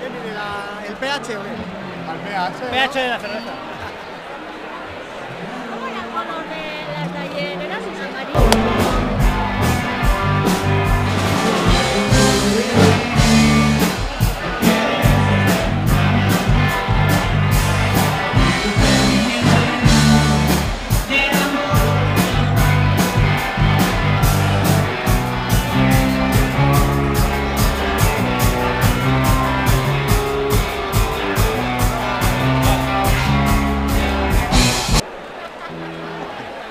¿Qué mide la, el pH o qué? Al pH. pH de la cerveza.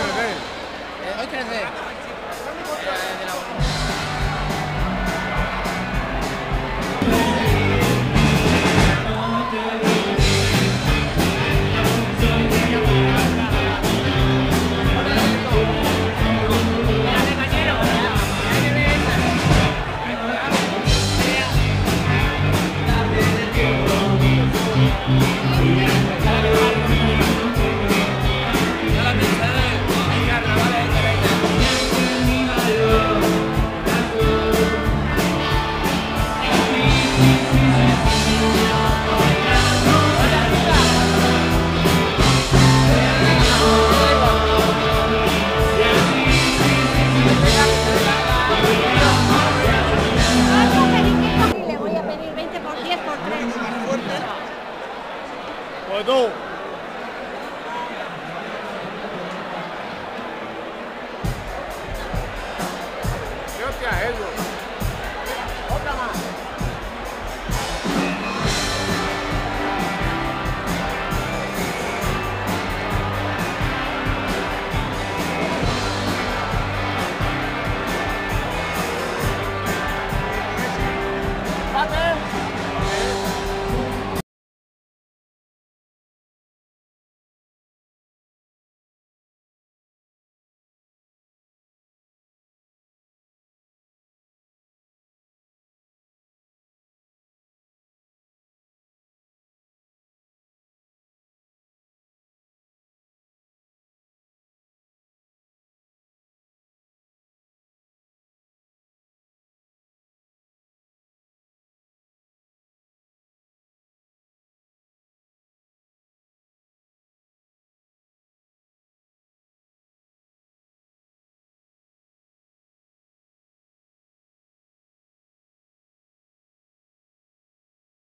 Eh, Hoy 3D. Eh, de la- Rodon. Campeão,